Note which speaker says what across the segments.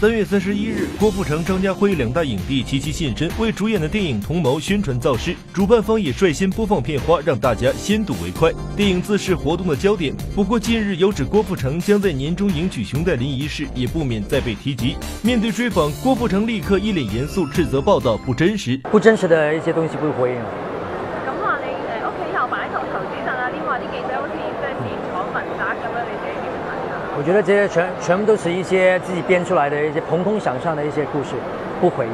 Speaker 1: 三月三十一日，郭富城、张家辉两大影帝齐齐现身，为主演的电影《同谋》宣传造势。主办方也率先播放片花，让大家先睹为快。电影自是活动的焦点。不过，近日有指郭富城将在年终迎娶熊黛林一事，也不免再被提及。面对追访，郭富城立刻一脸严肃斥责报道不真实，
Speaker 2: 不真实的一些东西不会回应。我觉得这些全全部都是一些自己编出来的一些凭空想象的一些故事，不回应。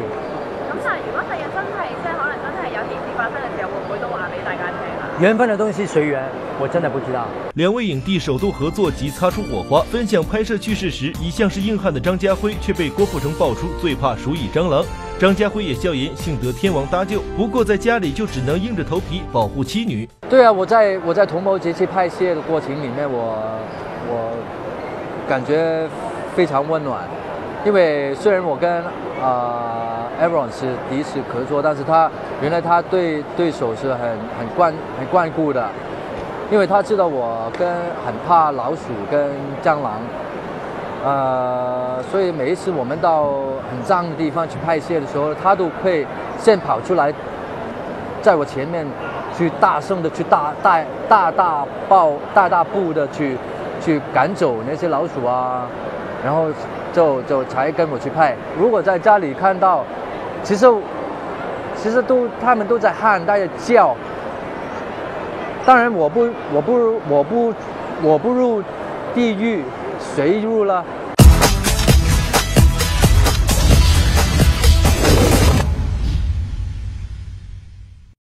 Speaker 3: 咁但系如果真系即系可能真系有事发生嘅时候，会都话俾大家听啦。
Speaker 2: 缘分的东西随缘，我真的不知道。
Speaker 1: 两位影帝首度合作即擦出火花，分享拍摄趣事时，一向是硬汉的张家辉却被郭富城爆出最怕鼠蚁蟑螂，张家辉也笑言幸得天王搭救，不过在家里就只能硬着头皮保护妻女。
Speaker 4: 对啊，我在我在《同谋》节期拍摄的过程里面，我我。感觉非常温暖，因为虽然我跟啊 Aaron 是第一次合作，但是他原来他对对手是很很惯很惯顾的，因为他知道我跟很怕老鼠跟蟑螂，呃，所以每一次我们到很脏的地方去拍戏的时候，他都会先跑出来，在我前面去大声的去大大大大爆大大步的去。去赶走那些老鼠啊，然后就就才跟我去拍。如果在家里看到，其实其实都他们都在喊，大家叫。当然我不我不我不我不入地狱谁入了？